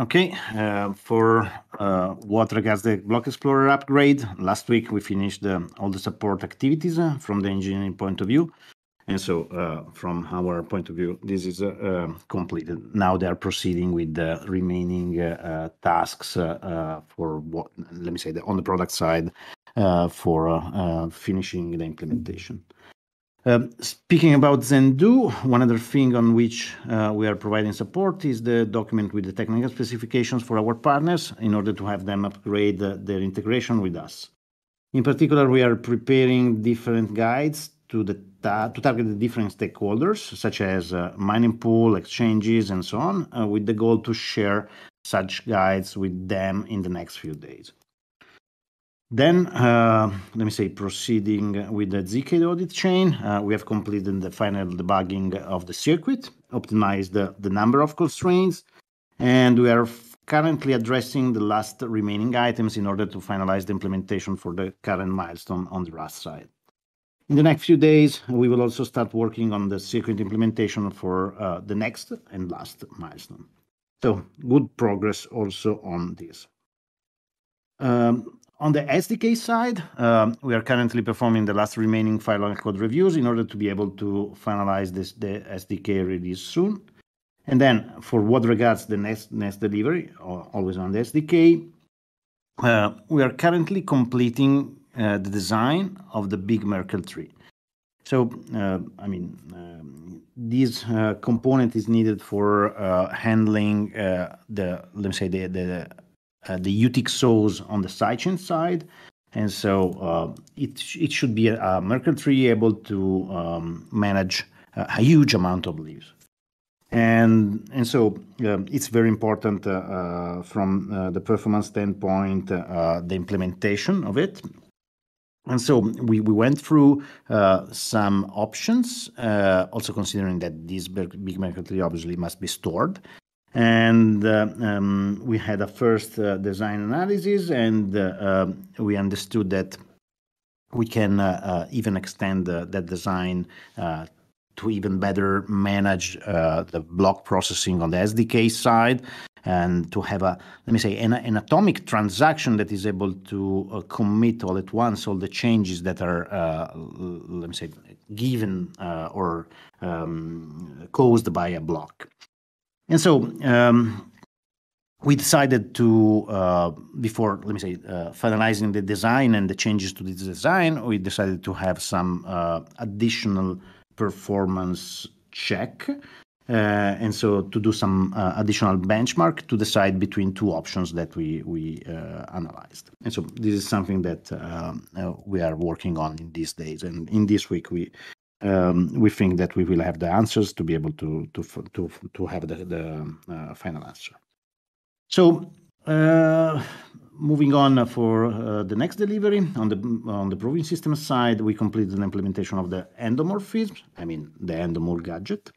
Okay, uh, for uh, what regards the Block Explorer upgrade, last week we finished uh, all the support activities uh, from the engineering point of view. And so, uh, from our point of view, this is uh, completed. Now they are proceeding with the remaining tasks for what, let me say, the, on the product side for finishing the implementation. Um, speaking about Zendoo, one other thing on which uh, we are providing support is the document with the technical specifications for our partners in order to have them upgrade uh, their integration with us. In particular, we are preparing different guides to, the ta to target the different stakeholders, such as uh, mining pool, exchanges, and so on, uh, with the goal to share such guides with them in the next few days. Then, uh, let me say, proceeding with the zk audit chain, uh, we have completed the final debugging of the circuit, optimized the, the number of constraints, and we are currently addressing the last remaining items in order to finalize the implementation for the current milestone on the Rust side. In the next few days, we will also start working on the circuit implementation for uh, the next and last milestone. So good progress also on this. Um, on the SDK side, um, we are currently performing the last remaining file and code reviews in order to be able to finalize this, the SDK release soon. And then for what regards the next, next delivery, always on the SDK, uh, we are currently completing uh, the design of the big Merkle tree. So, uh, I mean, um, this uh, component is needed for uh, handling uh, the, let me say, the, the uh, the UTXOs on the sidechain side. And so uh, it, it should be a, a Merkle tree able to um, manage a huge amount of leaves. And, and so um, it's very important uh, uh, from uh, the performance standpoint, the implementation of it. And so we, we went through some options, also considering that this big Merkle tree obviously must be stored and uh, um, we had a first uh, design analysis and uh, um, we understood that we can uh, uh, even extend that design uh, to even better manage the block processing on the SDK side and to have a let me say an, an atomic transaction that is able to commit all at once all the changes that are let me say given or um, caused by a block and so um, we decided to, uh, before, let me say, uh, finalizing the design and the changes to this design, we decided to have some uh, additional performance check. Uh, and so to do some uh, additional benchmark to decide between two options that we, we uh, analyzed. And so this is something that um, we are working on in these days. And in this week, we um, we think that we will have the answers to be able to to to to have the, the uh, final answer. So uh, moving on for uh, the next delivery on the on the proving system side, we completed the implementation of the endomorphism. I mean the endomorph gadget,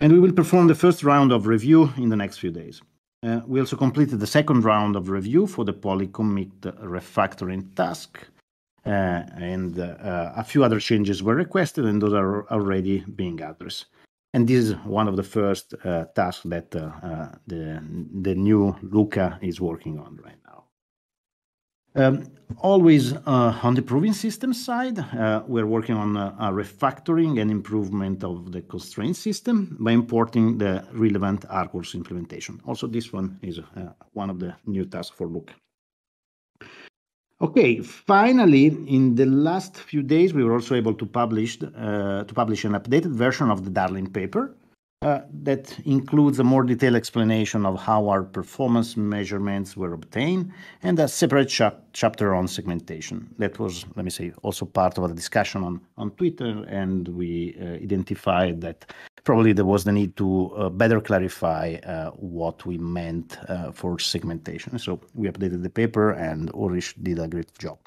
and we will perform the first round of review in the next few days. Uh, we also completed the second round of review for the polycommit refactoring task and uh, a few other changes were requested, and those are already being addressed. And this is one of the first uh, tasks that the, the new Luca is working on right now. Um, always uh, on the proving system side, uh, we're working on a, refactoring and improvement of the constraint system by importing the relevant arkworks implementation. Also, this one is uh, one of the new tasks for Luca. Okay, finally, in the last few days, we were also able to publish uh, to publish an updated version of the Darlin paper uh, that includes a more detailed explanation of how our performance measurements were obtained and a separate chap chapter on segmentation. That was, let me say, also part of a discussion on, on Twitter, and we uh, identified that probably there was the need to uh, better clarify what we meant for segmentation. So we updated the paper, and Ulrich did a great job.